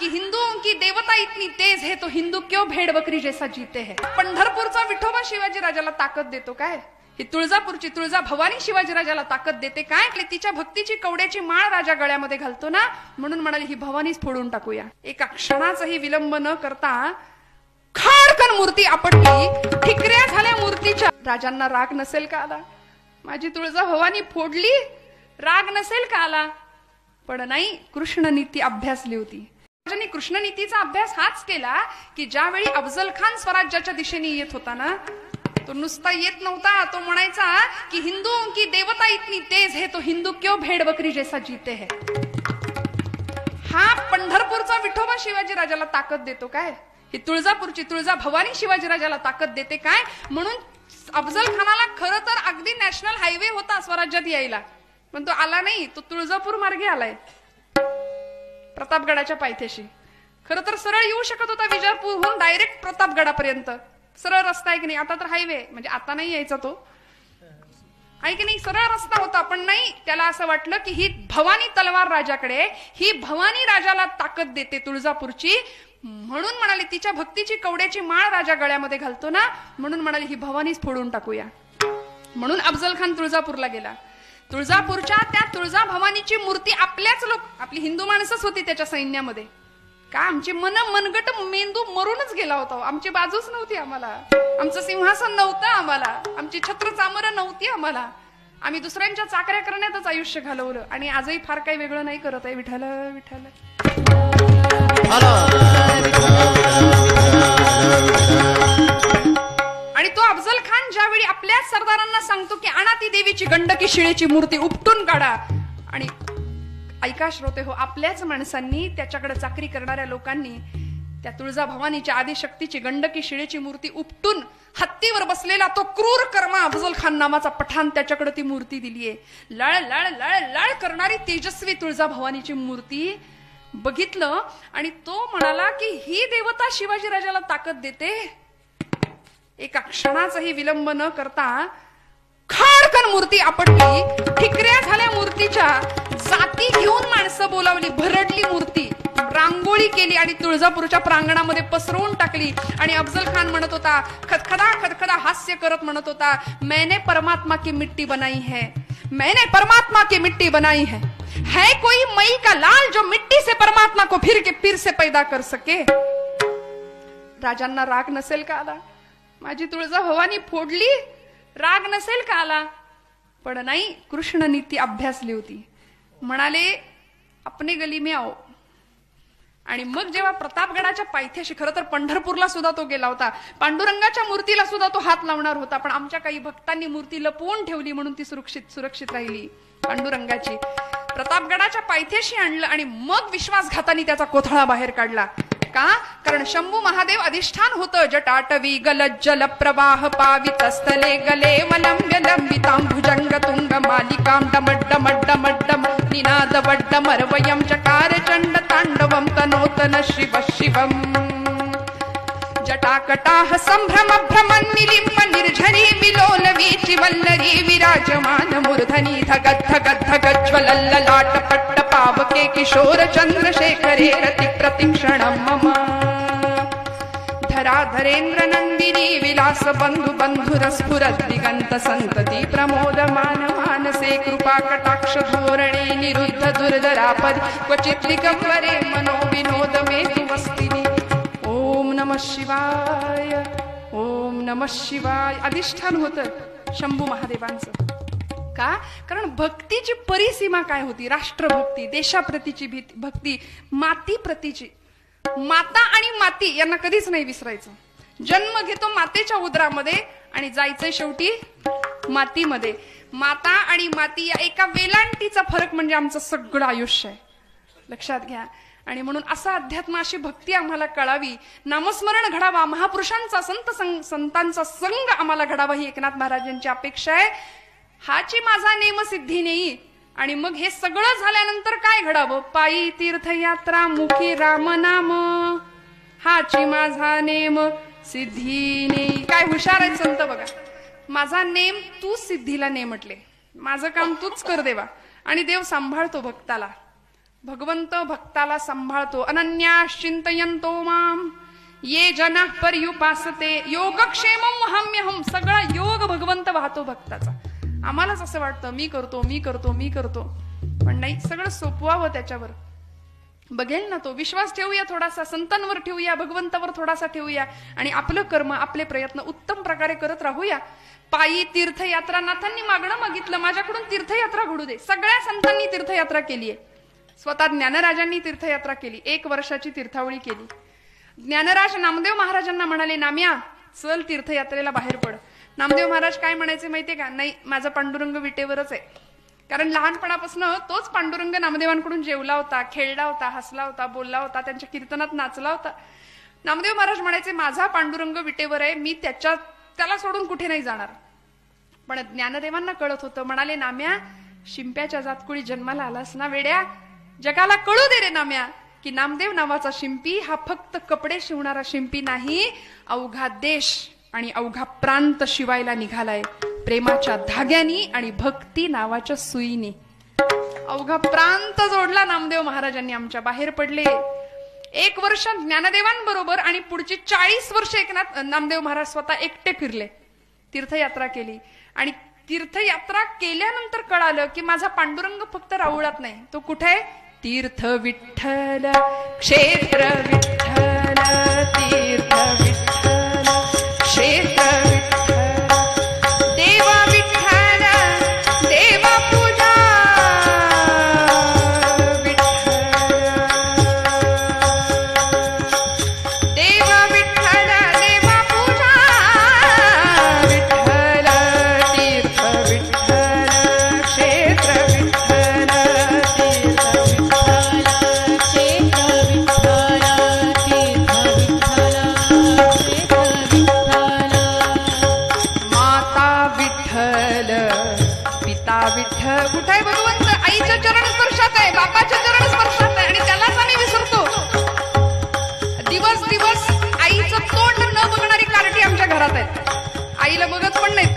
कि हिंदुओं की देवता इतनी तेज है तो हिंदू क्यों भेड़ बकरी जैसा जीते है? पंढरपूरचा विठोबा शिवाजी राजाला ताकद देतो काय? ही तुळजापूरची तुळजा भवानी शिवाजीराजाला ताकद देते काय? तिच्या भक्तीची कवड्याची माळ राजा गळ्यामध्ये घालतो ना? म्हणून म्हणाली ही भवानीच फोडून टाकूया. एका क्षणाचाही विलंब न करता खाडकन मूर्ती आपटली. ठिकऱ्या झाल्या मूर्तीच्या. राजांना राग नसेल का आला? माझी तुळजा भवानी फोडली? राग नसेल का आला? पण नाही कृष्ण नीती अभ्यासली होती. राजांनी कृष्णनीतीचा अभ्यास हाच केला की ज्यावेळी अफजल खान स्वराज्याच्या दिशेने येत होता ना तो नुसता येत नव्हता. तो म्हणायचा की हिंदू की देवता इतनी तेज है तो हिंदू क्यों भेड़ बकरी जैसा जीते है? हा पंढरपूरचा विठोबा शिवाजी राजाला ताकद देतो काय? ही तुळजापूरची तुळजा भवानी शिवाजी राजाला ताकद देते काय? म्हणून अफजल खानाला खरं तर अगदी नॅशनल हायवे होता स्वराज्यात यायला. पण तो आला नाही तो तुळजापूर मार्गे आलाय. प्रतापगडाच्या पायथ्याशी. खरं तर सरळ येऊ शकत होता विजापूरहून डायरेक्ट प्रतापगडापर्यंत. सरळ रस्ता आहे की नाही? आता तर हायवे म्हणजे आता नाही यायचा तो. आहे की नाही? सरळ रस्ता होता पण नाही. त्याला असं वाटलं की ही भवानी तलवार राजाकडे ही भवानी राजाला ताकद देते तुळजापूरची. म्हणून म्हणाले तिच्या भक्तीची कवड्याची माळ राजा गळ्यामध्ये घालतो ना? म्हणून म्हणाले ही भवानीच फोडून टाकूया. म्हणून अफजल खान तुळजापूरला गेला. तुळजापूरच्या त्या तुळजा भवानीची मूर्ती आपल्याच लोक आपली हिंदू माणसंच होती त्याच्या सैन्यामध्ये. का? आमची मन मनगट मेंदू मरूनच गेला होता हो. आमची बाजूच नव्हती आम्हाला. आमचं सिंहासन नव्हतं आम्हाला. आमची छत्र चामरं नव्हती आम्हाला. आम्ही दुसऱ्यांच्या चाकऱ्या करण्यातच आयुष्य घालवलं. आणि आजही फार काही वेगळं नाही करत आहे. विठाल विठाल ज्यावेळी आपल्याच सरदारांना सांगतो की आणा ती देवीची गंडकी शिळेची मूर्ती उपटून काढा. आणि ऐका श्रोते हो आपल्याच माणसांनी त्याच्याकडे चाकरी करणाऱ्या लोकांनी त्या तुळजा भवानीच्या आदिशक्तीची गंडकी शिळेची मूर्ती उपटून हत्तीवर बसलेला तो क्रूर कर्मा अफजल खान नामाचा पठाण त्याच्याकडे ती मूर्ती दिलीये. लळ लळ लळ लळ करणारी तेजस्वी तुळजा भवानीची मूर्ती बघितलं आणि तो म्हणाला की ही देवता शिवाजी राजाला ताकद देते? एका क्षणाचाही विलंब न करता खाडकन मूर्ती आपटली. ठिकऱ्या झाल्या मूर्तीच्या. जाती घेऊन माणसं बोलावली. भरडली मूर्ती. रांगोळी केली आणि तुळजापूरच्या प्रांगणामध्ये पसरवून टाकली. आणि अफजल खान म्हणत होता खदखदा खदखदा हास्य करत म्हणत होता मैंने परमात्मा की मिट्टी बनाई है. मैंने परमात्मा की मिट्टी बनाई है. है कोई मई का लाल जो मिट्टी से परमात्मा को फिर के फिर से पैदा कर सके? राजांना राग नसेल का आला. माझी तुळजा भवानी फोडली? राग नसेल का आला? पण नाही कृष्ण नीती अभ्यासली होती. म्हणाले आपने गली मी आओ आणि मग जेव्हा प्रतापगडाच्या पायथ्याशी खरं तर पंढरपूरला सुद्धा तो गेला होता. पांडुरंगाच्या मूर्तीला सुद्धा तो हात लावणार होता पण आमच्या काही भक्तांनी मूर्ती लपवून ठेवली म्हणून ती सुरक्षित सुरक्षित राहिली पांडुरंगाची. प्रतापगडाच्या पायथ्याशी आणलं आणि मग विश्वासघातानी त्याचा कोथळा बाहेर काढला. का? कारण शंभू महादेव अधिष्ठान होतं. जटाटवी गलज्जल प्रवाह पावितस्तले गले वलंब्य लंबितां भुजंग तुंग मालिकां डमड डमड डमड डम निनाद वड्ड मरवयं चकार चंड तांडवं तनोतन शिव शिवम्। जटाकटाह संभ्रम भ्रमन् निलिम्ब निर्झरी विलोल वीचि वल्लरी विराजमान मूर्धनी धगद्ध गद्ध धगज्ज्वलल्ललाट पावके किशोर चन्द्रशेखरे रतिप्रतिक्षणं मम। धराधरेन्द्र नन्दिनी विलास बन्धु बन्धुरस्फुरद्दिगन्त सन्तति प्रमोदमान मानसे कृपा कटाक्ष धोरणे निरुद्ध दुर्धरापदि क्वचित् दिगम्बरे मनो विनोद मे तु वस्तिनि ॐ नमः शिवाय ॐ नमः शिवाय। अधिष्ठान होतं शंभू महादेवांचं। का? कारण भक्तीची परिसीमा काय होती? राष्ट्रभक्ती देशाप्रतीची भीती भक्ती माती प्रतीची माता आणि माती यांना कधीच नाही विसरायचं. जन्म घेतो मातेच्या उदरामध्ये आणि जायचंय शेवटी मातीमध्ये. माता आणि माती या एका वेलांटीचा फरक म्हणजे आमचं सगळं आयुष्य आहे. लक्षात घ्या. आणि म्हणून असा अध्यात्म अशी भक्ती आम्हाला कळावी. नामस्मरण घडावा. महापुरुषांचा संत संग- संतांचा संघ आम्हाला घडावा ही एकनाथ महाराजांची अपेक्षा आहे. हाची माझा नेमसिद्धी नेई आणि मग हे सगळं झाल्यानंतर काय घडावं? पायी तीर्थयात्रा मुखी रामनाम. हाची माझा नेम सिद्धी नेई काय हुशार आहे संत बघा. माझा नेम तू सिद्धीला ने म्हटले माझं काम तूच कर देवा. आणि देव सांभाळतो भक्ताला. भगवंत भक्ताला सांभाळतो. अनन्या चिंतयंतो माम. ये जना पर्युपासते. योगक्षेम हम्यहम सगळा योग भगवंत वाहतो भक्ताचा. आम्हालाच असं वाटतं मी करतो मी करतो मी करतो. पण नाही सगळं सोपवावं त्याच्यावर. बघेल ना तो विश्वास ठेवूया थोडासा संतांवर ठेवूया भगवंतावर थोडासा ठेवूया आणि आपलं कर्म आपले प्रयत्न उत्तम प्रकारे करत राहूया. पायी तीर्थयात्रा नाथांनी मागणं मागितलं माझ्याकडून तीर्थयात्रा घडू दे. सगळ्या संतांनी तीर्थयात्रा केलीये स्वतः ज्ञानराजांनी तीर्थयात्रा केली एक वर्षाची तीर्थावळी केली. ज्ञानराज नामदेव महाराजांना म्हणाले नाम्या चल तीर्थयात्रेला बाहेर पड. नामदेव महाराज काय म्हणायचे माहितीये का? नाही माझा पांडुरंग विटेवरच आहे. कारण लहानपणापासून तोच पांडुरंग नामदेवांकडून जेवला होता खेळला होता हसला होता बोलला होता त्यांच्या कीर्तनात नाचला होता. नामदेव महाराज म्हणायचे माझा पांडुरंग विटेवर आहे मी त्याच्या त्याला सोडून कुठे नाही जाणार. पण ज्ञानदेवांना कळत होतं म्हणाले नाम्या शिंप्याच्या जातकुळी जन्माला आलास ना वेड्या? जगाला कळू दे रे नाम्या की नामदेव नावाचा शिंपी हा फक्त कपडे शिवणारा शिंपी नाही अवघा देश. आणि अवघा प्रांत शिवायला निघालाय. प्रेमाच्या धाग्यानी आणि भक्ती नावाच्या सुईनी. अवघा प्रांत जोडला नामदेव महाराजांनी आमच्या बाहेर पडले. एक वर्ष ज्ञानदेवांबरोबर आणि पुढची चाळीस वर्ष एकनाथ नामदेव महाराज स्वतः एकटे फिरले. तीर्थयात्रा केली. आणि तीर्थयात्रा केल्यानंतर कळालं की माझा पांडुरंग फक्त राऊळात नाही. तो कुठे आहे? तीर्थ विठ्ठल क्षेत्र विठ्ठल तीर्थ कुठे आहे भगवंत? आईच्या चरण स्पर्शात आहे बापाच्या चरण स्पर्शात आहे आणि त्यालाच आम्ही विसरतो. दिवस दिवस आईचं तोंड न बघणारी कार्टी आमच्या घरात आहे. आईला बघत पण नाही